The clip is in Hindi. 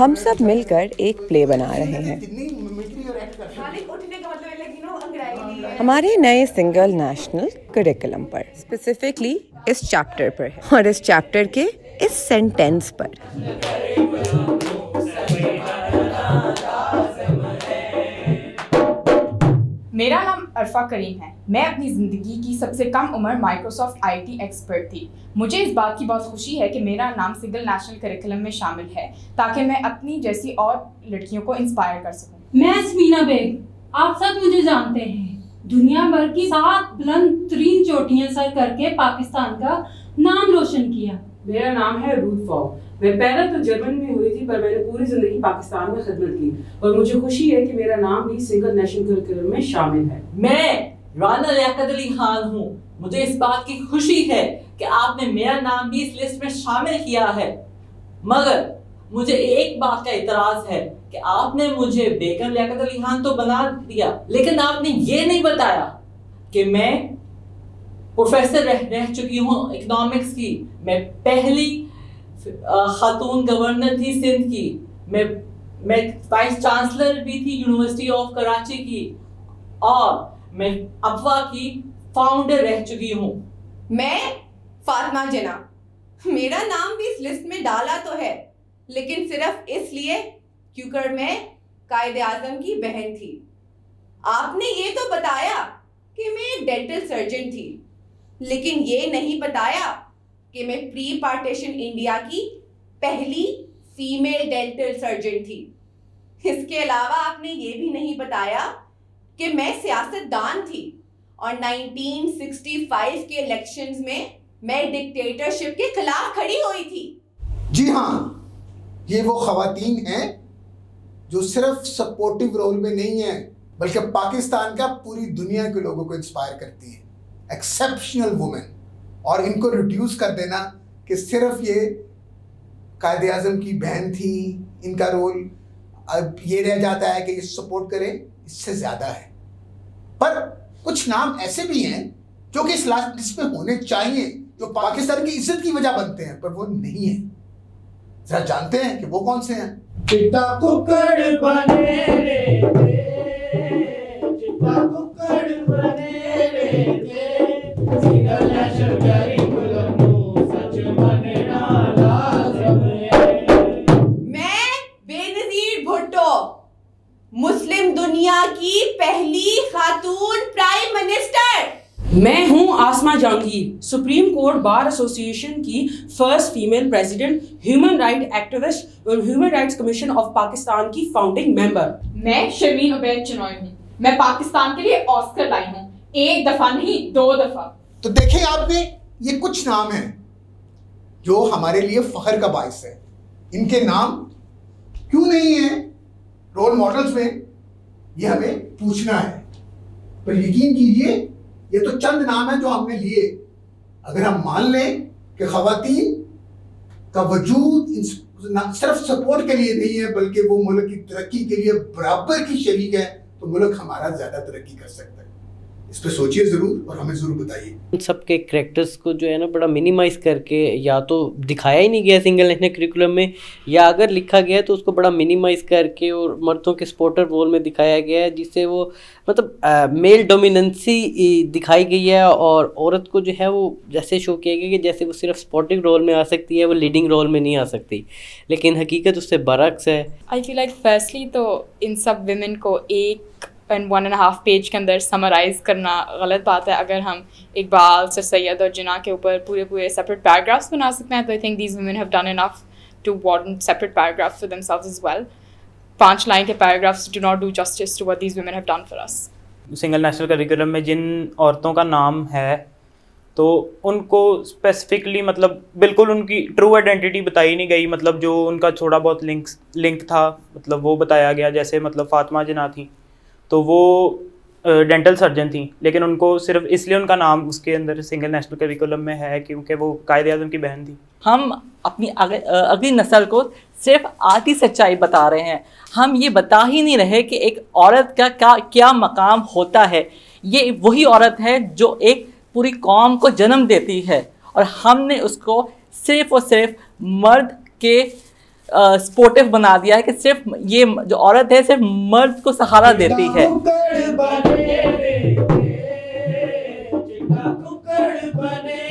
हम सब मिलकर एक प्ले बना रहे हैं। हमारे नए सिंगल नेशनल करिकुलम पर स्पेसिफिकली इस चैप्टर पर है। और इस चैप्टर के इस सेंटेंस पर। मेरा नाम अरफा करीम है। मैं अपनी ज़िंदगी की सबसे कम उम्र माइक्रोसॉफ्ट आईटी एक्सपर्ट थी। मुझे इस बात की बहुत खुशी है कि मेरा नाम सिंगल नेशनल करिकुलम में शामिल है ताकि मैं अपनी जैसी और लड़कियों को इंस्पायर कर सकूँ। मैं स्मीना बेग आप सब मुझे जानते हैं। दुनिया भर की सात बुलंद तरीन चोटियाँ सर करके पाकिस्तान का नाम रोशन किया। मेरा नाम है रूथ फॉग मैं पहले तो जर्मन में हुई थी पर मैंने पूरी ज़िंदगी पाकिस्तान में खिदमत की। और मुझे खुशी है कि मेरा नाम भी सिंगल नेशनल करिकुलम में शामिल है। मैं राना लियाकत अली खान हूँ। मुझे इस बात की खुशी है कि आपने मेरा नाम भी इस लिस्ट में शामिल किया है। मगर मुझे एक बात का इतराज है कि आपने मुझे बेगम लियाकत अली खान तो बना दिया लेकिन आपने ये नहीं बताया कि मैं प्रोफेसर रह, रह चुकी हूँ इकोनॉमिक्स की। मैं पहली खातून गवर्नर थी सिंध की। मैं मैं वाइस चांसलर भी थी यूनिवर्सिटी ऑफ़ कराची की। और मैं अफवा की फाउंडर रह चुकी हूँ। मैं फातिमा जना। मेरा नाम भी इस लिस्ट में डाला तो है, लेकिन सिर्फ़ इसलिए क्योंकि मैं कायद आज़म की बहन थी। आपने ये तो बताया कि मैं डेंटल सर्जन थी, लेकिन ये नहीं बताया कि मैं प्री पार्टीशन इंडिया की पहली फीमेल डेंटल सर्जन थी। इसके अलावा आपने ये भी नहीं बताया कि मैं सियासतदान थी और 1965 के इलेक्शंस में मैं डिक्टेटरशिप के खिलाफ खड़ी हुई थी। जी हाँ ये वो खातन हैं जो सिर्फ़ सपोर्टिव रोल में नहीं है, बल्कि पाकिस्तान का पूरी दुनिया के लोगों को इंस्पायर करती है। एक्सेप्शनल वुमेन और इनको रिड्यूस कर देना कि सिर्फ़ ये कायद अजम की बहन थी, इनका रोल अब ये रह जाता है कि ये सपोर्ट करें, इससे ज़्यादा है। पर कुछ नाम ऐसे भी हैं जो कि इस लास्ट लिस्ट में होने चाहिए, जो पाकिस्तान की इज़्ज़त की वजह बनते हैं, पर वो नहीं है। जरा जानते हैं कि वो कौन से हैं? दुनिया की पहली खातून प्राइम मिनिस्टर। मैं हूँ Asma Jahangir Supreme Court Bar Association की first female president human right activist और human rights commission of Pakistan की फाउंडिंग मेंबर। मैं शर्मीन उबैद चनोय हूँ। मैं पाकिस्तान के लिए ऑस्कर लाई हूँ। एक दफ़ा नहीं दो दफ़ा। तो देखें आपने ये कुछ नाम है जो हमारे लिए फख्र का बायस है। इनके नाम क्यों नहीं है? रोल मॉडल्स में ये हमें पूछना है। पर यकीन कीजिए, ये तो चंद नाम है जो हमने लिए। अगर हम मान लें कि खातन का वजूद सिर्फ़ सपोर्ट के लिए नहीं है, बल्कि वो मुल्क की तरक्की के लिए बराबर की शरीक है तो मुल्क हमारा ज़्यादा तरक्की कर सकता है। इस पर सोचिए ज़रूर और हमें ज़रूर बताइए। उन सब के करेक्टर्स को जो है ना बड़ा मिनिमाइज़ करके या तो दिखाया ही नहीं गया सिंगल नेशनल करिकुलम में या अगर लिखा गया है तो उसको बड़ा मिनिमाइज़ करके और मर्दों के स्पोर्टर रोल में दिखाया गया है जिससे वो मतलब मेल डोमिनेंसी दिखाई गई है और औरत को जो है वो जैसे शो किया गया कि जैसे वो सिर्फ़ स्पोर्टिंग रोल में आ सकती है वो लीडिंग रोल में नहीं आ सकती। लेकिन हकीकत उससे बरक्स है। आई फील लाइक फर्स्टली तो इन सब विमेन को एक and one and half page के अंदर समराइज़ करना गलत बात है। अगर हम इकबाल, सर सैद और जिना के ऊपर पूरे पूरे सेपरेट पैराग्राफ्स बना सकते हैं तो I think these women have done enough to warden separate paragraphs for themselves as well पाँच लाइन के paragraphs do not do justice to what these women have done for us single national curriculum में जिन औरतों का नाम है तो उनको स्पेसिफिकली मतलब बिल्कुल उनकी ट्रू आइडेंटिटी बताई नहीं गई। मतलब जो उनका थोड़ा बहुत लिंक लिंक था मतलब वो बताया गया, जैसे मतलब फातिमा जना थी। तो वो डेंटल सर्जन थी, लेकिन उनको सिर्फ़ इसलिए उनका नाम उसके अंदर सिंगल नेशनल करिकुलम में है क्योंकि वो कायद अजम की बहन थी। हम अपनी अगली नस्ल को सिर्फ़ आती सच्चाई बता रहे हैं। हम ये बता ही नहीं रहे कि एक औरत का क्या क्या मकाम होता है। ये वही औरत है जो एक पूरी कौम को जन्म देती है और हमने उसको सिर्फ़ और सिर्फ़ मर्द के स्पोर्टिव बना दिया है कि सिर्फ़ ये जो औरत है सिर्फ़ मर्द को सहारा देती है। बने,